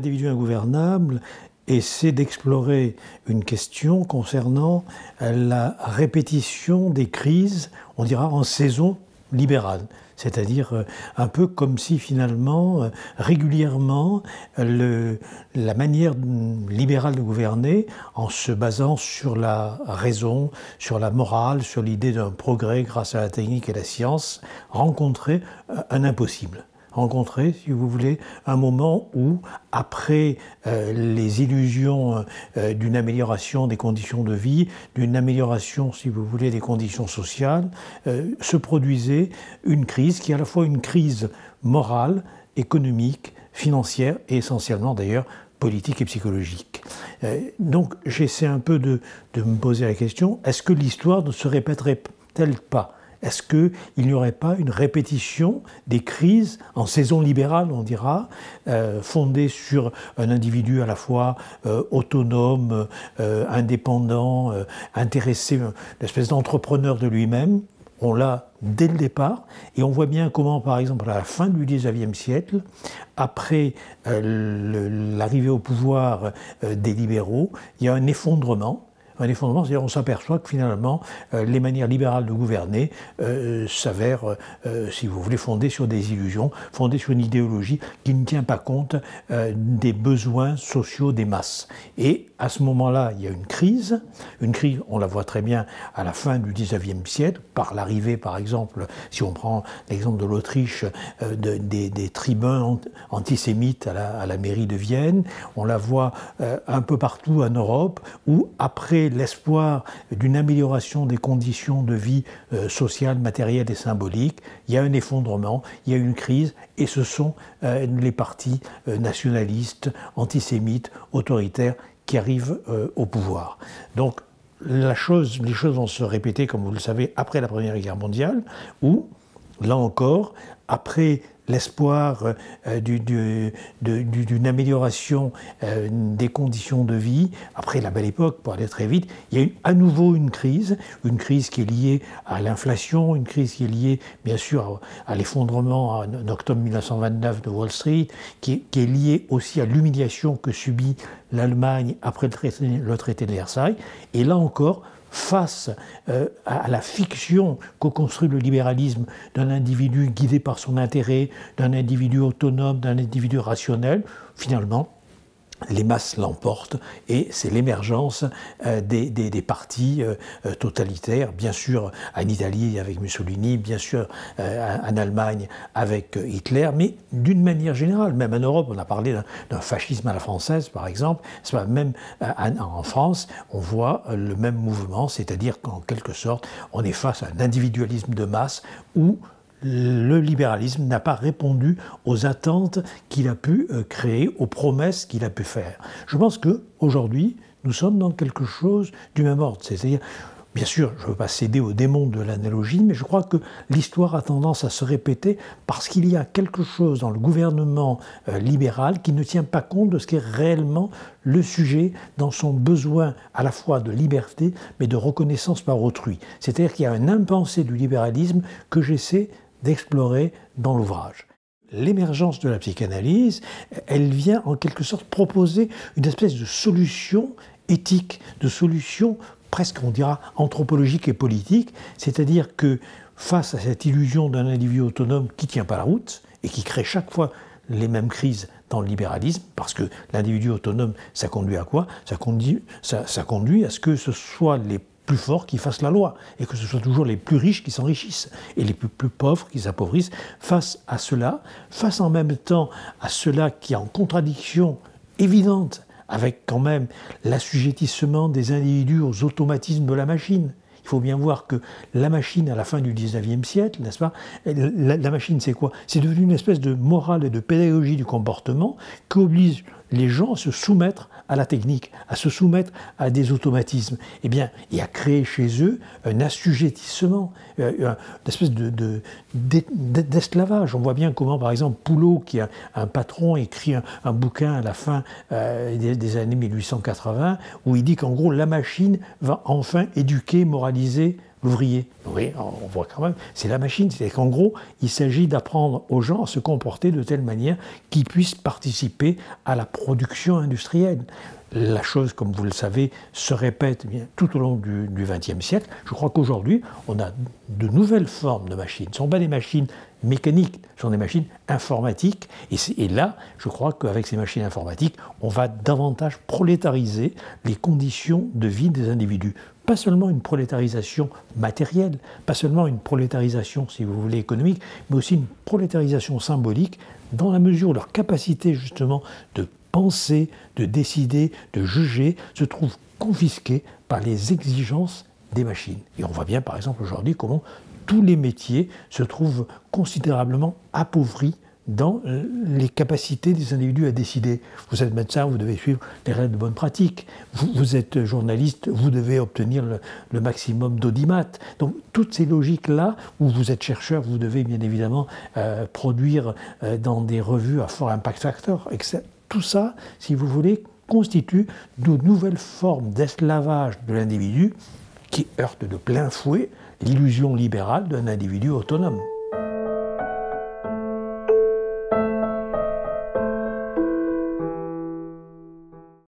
L'individu ingouvernable essaie d'explorer une question concernant la répétition des crises, on dira en saison libérale. C'est-à-dire euh, un peu comme si finalement, euh, régulièrement, la manière libérale de gouverner, en se basant sur la raison, sur la morale, sur l'idée d'un progrès grâce à la technique et la science, rencontrait euh, un impossible rencontrer, si vous voulez, un moment où, après euh, les illusions euh, d'une amélioration des conditions de vie, d'une amélioration, si vous voulez, des conditions sociales, euh, se produisait une crise qui est à la fois une crise morale, économique, financière et essentiellement d'ailleurs politique et psychologique. donc j'essaie un peu de, de me poser la question, est-ce que l'histoire ne se répéterait-elle pas? Est-ce qu'il n'y aurait pas une répétition des crises en saison libérale, on dira, euh, fondée sur un individu à la fois euh, autonome, euh, indépendant, intéressé, une espèce d'entrepreneur de lui-même? On l'a dès le départ, et on voit bien comment, par exemple, à la fin du XIXe siècle, après l'arrivée au pouvoir des libéraux, il y a un effondrement un effondrement, c'est-à-dire on s'aperçoit que finalement euh, les manières libérales de gouverner euh, s'avèrent, euh, si vous voulez, fondées sur des illusions, fondées sur une idéologie qui ne tient pas compte des besoins sociaux des masses. Et à ce moment-là, il y a une crise, une crise, on la voit très bien à la fin du XIXe siècle, par l'arrivée, par exemple, si on prend l'exemple de l'Autriche, des, tribuns antisémites à la, mairie de Vienne, on la voit un peu partout en Europe, où après l'espoir d'une amélioration des conditions de vie euh, sociale, matérielle et symbolique. Il y a un effondrement, il y a une crise, et ce sont euh, les partis euh, nationalistes, antisémites, autoritaires qui arrivent au pouvoir. Donc les choses vont se répéter, comme vous le savez, après la Première Guerre mondiale, où, là encore, après l'espoir euh, d'une amélioration euh, des conditions de vie. Après la belle époque, pour aller très vite, il y a eu à nouveau une crise, une crise qui est liée à l'inflation, une crise qui est liée bien sûr à l'effondrement en octobre 1929 de Wall Street, qui est, liée aussi à l'humiliation que subit l'Allemagne après le traité, le traité de Versailles. Et là encore, face euh, à la fiction qu'o construit le libéralisme d'un individu guidé par son intérêt, d'un individu autonome, d'un individu rationnel, finalement, les masses l'emportent et c'est l'émergence euh, des, des, partis euh, euh, totalitaires, bien sûr en Italie avec Mussolini, bien sûr en Allemagne avec Hitler, mais d'une manière générale, même en Europe, on a parlé d'un fascisme à la française par exemple, même en France, on voit le même mouvement, c'est-à-dire qu'en quelque sorte, on est face à un individualisme de masse où le libéralisme n'a pas répondu aux attentes qu'il a pu euh, créer, aux promesses qu'il a pu faire. Je pense qu'aujourd'hui, nous sommes dans quelque chose du même ordre. C'est-à-dire, bien sûr, je ne veux pas céder au démon de l'analogie, mais je crois que l'histoire a tendance à se répéter parce qu'il y a quelque chose dans le gouvernement euh, libéral qui ne tient pas compte de ce qu'est réellement le sujet dans son besoin à la fois de liberté, mais de reconnaissance par autrui. C'est-à-dire qu'il y a un impensé du libéralisme que j'essaie d'explorer dans l'ouvrage. L'émergence de la psychanalyse, elle vient en quelque sorte proposer une espèce de solution éthique, de solution presque, on dira, anthropologique et politique, c'est-à-dire que face à cette illusion d'un individu autonome qui ne tient pas la route et qui crée chaque fois les mêmes crises dans le libéralisme, parce que l'individu autonome, ça conduit à quoi? Ça conduit, ça, conduit à ce que ce soit les plus qui fassent la loi, et que ce soit toujours les plus riches qui s'enrichissent, et les plus, pauvres qui s'appauvrissent, face à cela, face en même temps à cela qui est en contradiction évidente avec quand même l'assujettissement des individus aux automatismes de la machine. Il faut bien voir que la machine, à la fin du 19e siècle, n'est-ce pas la machine, c'est quoi? C'est devenu une espèce de morale et de pédagogie du comportement qui oblige les gens à se soumettre à la technique, à se soumettre à des automatismes, eh bien, et à créer chez eux un assujettissement, euh, une espèce de, d'esclavage. On voit bien comment, par exemple, Poulot, qui est un, patron, écrit un, bouquin à la fin euh, des, années 1880, où il dit qu'en gros, la machine va enfin éduquer, moraliser l'ouvrier. Oui, on voit quand même, c'est la machine. C'est-à-dire qu'en gros, il s'agit d'apprendre aux gens à se comporter de telle manière qu'ils puissent participer à la production industrielle la chose, comme vous le savez, se répète tout au long du XXe siècle. Je crois qu'aujourd'hui, on a de nouvelles formes de machines. Ce ne sont pas des machines mécaniques, ce sont des machines informatiques. Et, là, je crois qu'avec ces machines informatiques, on va davantage prolétariser les conditions de vie des individus. Pas seulement une prolétarisation matérielle, pas seulement une prolétarisation, si vous voulez, économique, mais aussi une prolétarisation symbolique dans la mesure où leur capacité justement de penser, de décider, de juger, se trouve confisquée par les exigences des machines. Et on voit bien par exemple aujourd'hui comment tous les métiers se trouvent considérablement appauvris dans euh, les capacités des individus à décider. Vous êtes médecin, vous devez suivre les règles de bonne pratique. Vous, êtes journaliste, vous devez obtenir le, maximum d'audimat. Donc toutes ces logiques-là, où vous êtes chercheur, vous devez bien évidemment euh, produire euh, dans des revues à fort impact factor. Tout ça, si vous voulez, constitue de nouvelles formes d'esclavage de l'individu qui heurtent de plein fouet l'illusion libérale d'un individu autonome.